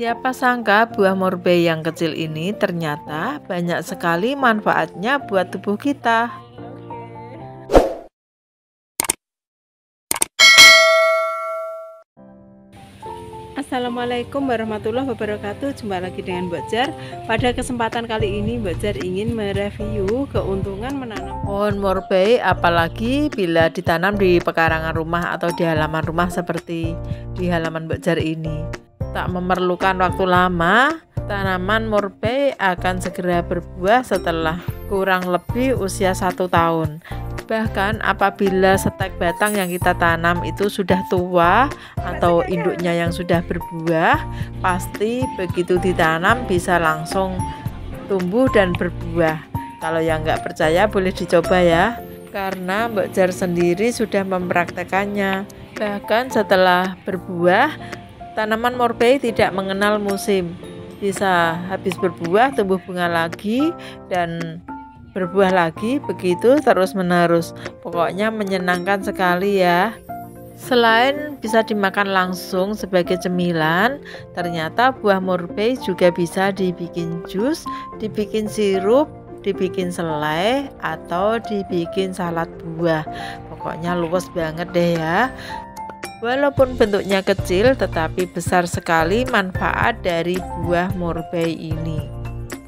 Siapa sangka buah morbei yang kecil ini ternyata banyak sekali manfaatnya buat tubuh kita. Assalamualaikum warahmatullahi wabarakatuh. Jumpa lagi dengan Mbak Jar. Pada kesempatan kali ini Mbak Jar ingin mereview keuntungan menanam pohon morbei Apalagi bila ditanam di pekarangan rumah atau di halaman rumah seperti di halaman Mbak Jar ini Tak memerlukan waktu lama Tanaman morbei akan segera berbuah setelah kurang lebih usia satu tahun Bahkan apabila setek batang yang kita tanam itu sudah tua atau induknya yang sudah berbuah, pasti begitu ditanam bisa langsung tumbuh dan berbuah. Kalau yang nggak percaya boleh dicoba ya, karena Mbak Jar sendiri sudah mempraktekannya. Bahkan setelah berbuah, tanaman morbei tidak mengenal musim. Bisa habis berbuah, tumbuh bunga lagi, dan berbuah lagi begitu terus menerus pokoknya menyenangkan sekali ya Selain bisa dimakan langsung sebagai cemilan, ternyata buah morbei juga bisa dibikin jus, dibikin sirup, dibikin selai, atau dibikin salad buah. Pokoknya luas banget deh ya. Walaupun bentuknya kecil, tetapi besar sekali manfaat dari buah morbei ini.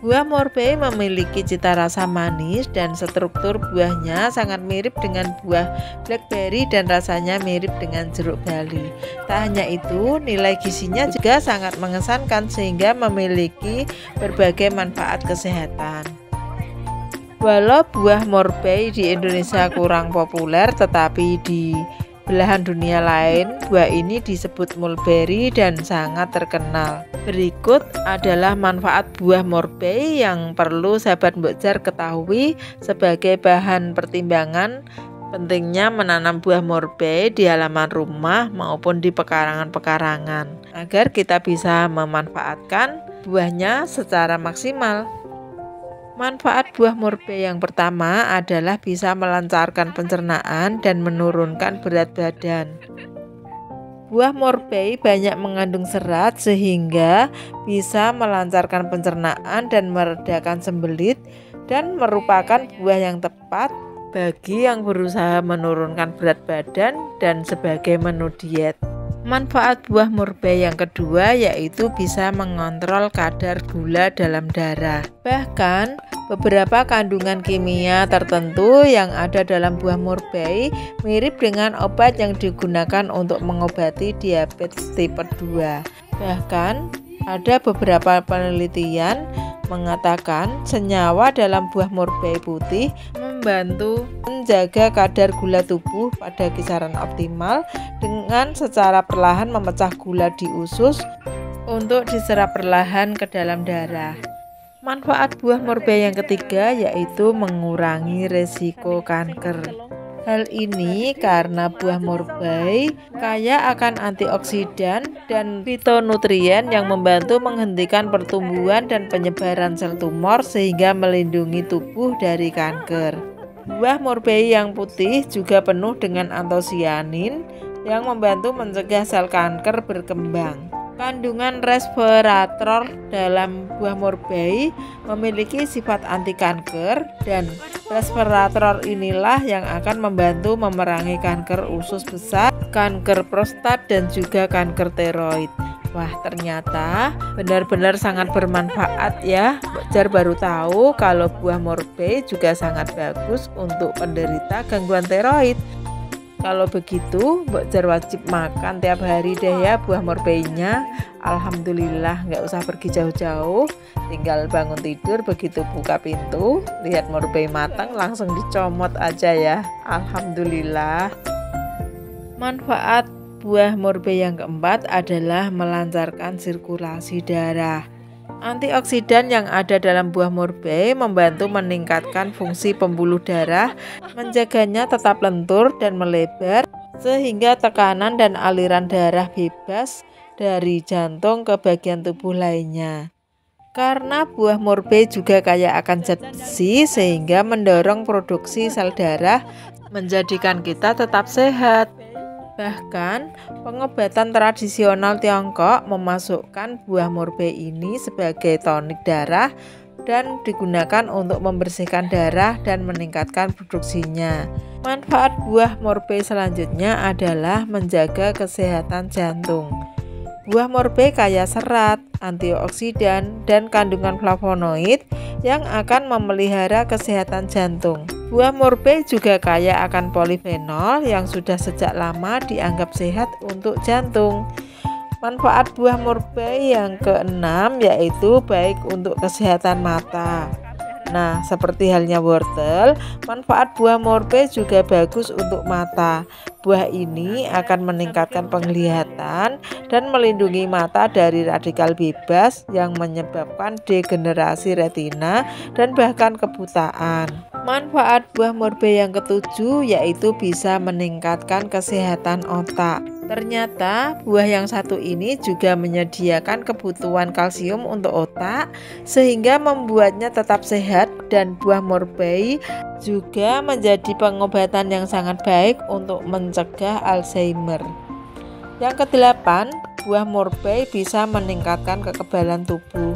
Buah morbei memiliki cita rasa manis dan struktur buahnya sangat mirip dengan buah blackberry dan rasanya mirip dengan jeruk bali. Tak hanya itu, nilai gizinya juga sangat mengesankan sehingga memiliki berbagai manfaat kesehatan. Walau buah morbei di Indonesia kurang populer, tetapi di belahan dunia lain, buah ini disebut mulberry dan sangat terkenal. Berikut adalah manfaat buah morbei yang perlu sahabat Mbokjar ketahui sebagai bahan pertimbangan pentingnya menanam buah morbei di halaman rumah maupun di pekarangan-pekarangan agar kita bisa memanfaatkan buahnya secara maksimal. Manfaat buah morbei yang pertama adalah bisa melancarkan pencernaan dan menurunkan berat badan. Buah morbei banyak mengandung serat sehingga bisa melancarkan pencernaan dan meredakan sembelit dan merupakan buah yang tepat bagi yang berusaha menurunkan berat badan dan sebagai menu diet. Manfaat buah murbei yang kedua yaitu bisa mengontrol kadar gula dalam darah. Bahkan beberapa kandungan kimia tertentu yang ada dalam buah murbei mirip dengan obat yang digunakan untuk mengobati diabetes tipe 2. Bahkan ada beberapa penelitian mengatakan senyawa dalam buah murbei putih membantu menjaga kadar gula tubuh pada kisaran optimal dengan secara perlahan memecah gula di usus untuk diserap perlahan ke dalam darah. Manfaat buah morbei yang ketiga yaitu mengurangi resiko kanker. Hal ini karena buah morbei kaya akan antioksidan dan fitonutrien yang membantu menghentikan pertumbuhan dan penyebaran sel tumor sehingga melindungi tubuh dari kanker. Buah morbei yang putih juga penuh dengan antosianin yang membantu mencegah sel kanker berkembang. Kandungan resveratrol dalam buah morbei memiliki sifat anti kanker dan resveratrol inilah yang akan membantu memerangi kanker usus besar, kanker prostat dan juga kanker tiroid. Wah ternyata benar-benar sangat bermanfaat ya. Jar baru tahu kalau buah morbei juga sangat bagus untuk penderita gangguan tiroid. Kalau begitu Mbak Jar wajib makan tiap hari deh ya buah morbeinya Alhamdulillah nggak usah pergi jauh-jauh. Tinggal bangun tidur begitu buka pintu lihat morbei matang langsung dicomot aja ya. Alhamdulillah. Manfaat Buah morbei yang keempat adalah melancarkan sirkulasi darah. Antioksidan yang ada dalam buah morbei membantu meningkatkan fungsi pembuluh darah, menjaganya tetap lentur dan melebar, sehingga tekanan dan aliran darah bebas dari jantung ke bagian tubuh lainnya. Karena buah morbei juga kaya akan zat besi sehingga mendorong produksi sel darah menjadikan kita tetap sehat. Bahkan, pengobatan tradisional Tiongkok memasukkan buah morbei ini sebagai tonik darah dan digunakan untuk membersihkan darah dan meningkatkan produksinya. Manfaat buah morbei selanjutnya adalah menjaga kesehatan jantung. Buah morbei kaya serat, antioksidan, dan kandungan flavonoid yang akan memelihara kesehatan jantung. Buah morbei juga kaya akan polifenol yang sudah sejak lama dianggap sehat untuk jantung. Manfaat buah morbei yang keenam yaitu baik untuk kesehatan mata. Nah, seperti halnya wortel, manfaat buah morbe juga bagus untuk mata. Buah ini akan meningkatkan penglihatan dan melindungi mata dari radikal bebas yang menyebabkan degenerasi retina dan bahkan kebutaan. Manfaat buah morbe yang ketujuh yaitu bisa meningkatkan kesehatan otak. Ternyata buah yang satu ini juga menyediakan kebutuhan kalsium untuk otak sehingga membuatnya tetap sehat dan buah morbei juga menjadi pengobatan yang sangat baik untuk mencegah Alzheimer. Yang kedelapan, buah morbei bisa meningkatkan kekebalan tubuh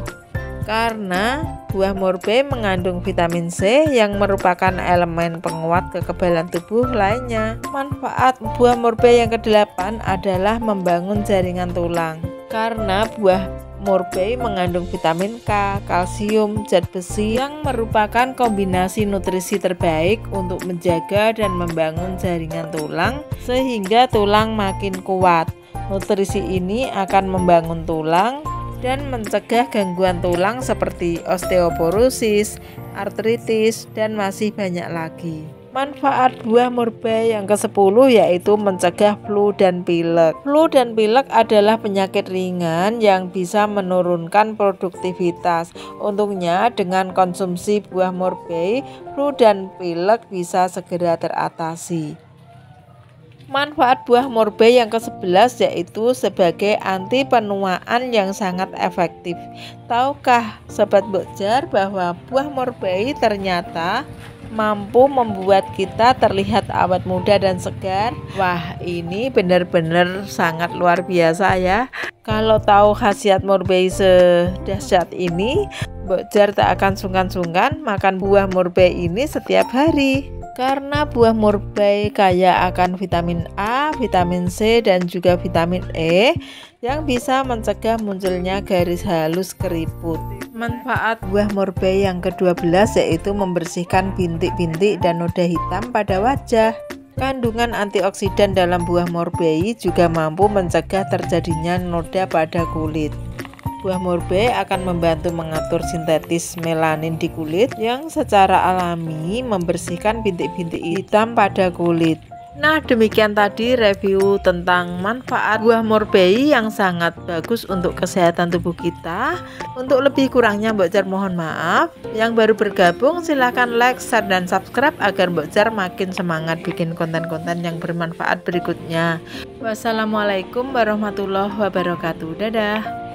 karena buah morbei mengandung vitamin C yang merupakan elemen penguat kekebalan tubuh lainnya. Manfaat buah morbei yang kedelapan adalah membangun jaringan tulang. Karena buah morbei mengandung vitamin K, kalsium, zat besi yang merupakan kombinasi nutrisi terbaik untuk menjaga dan membangun jaringan tulang sehingga tulang makin kuat. Nutrisi ini akan membangun tulang, dan mencegah gangguan tulang seperti osteoporosis, artritis, dan masih banyak lagi. Manfaat buah murbei yang ke-10 yaitu mencegah flu dan pilek. Flu dan pilek adalah penyakit ringan yang bisa menurunkan produktivitas. Untungnya dengan konsumsi buah murbei, flu dan pilek bisa segera teratasi. Manfaat buah morbei yang ke-11 yaitu sebagai anti penuaan yang sangat efektif. Tahukah sobat bokjar bahwa buah morbei ternyata mampu membuat kita terlihat awet muda dan segar? Wah, ini benar-benar sangat luar biasa ya. Kalau tahu khasiat morbei sedahsyat ini, bokjar tak akan sungkan-sungkan makan buah morbei ini setiap hari karena buah murbei kaya akan vitamin A, vitamin C, dan juga vitamin E yang bisa mencegah munculnya garis halus keriput. Manfaat buah murbei yang ke-12 yaitu membersihkan bintik-bintik dan noda hitam pada wajah. Kandungan antioksidan dalam buah murbei juga mampu mencegah terjadinya noda pada kulit. Buah morbe akan membantu mengatur sintetis melanin di kulit yang secara alami membersihkan bintik-bintik hitam pada kulit. Nah, demikian tadi review tentang manfaat buah morbei yang sangat bagus untuk kesehatan tubuh kita. Untuk lebih kurangnya Mbok Jar mohon maaf. Yang baru bergabung silahkan like, share, dan subscribe agar Mbok Jar makin semangat bikin konten-konten yang bermanfaat berikutnya. Wassalamualaikum warahmatullahi wabarakatuh. Dadah.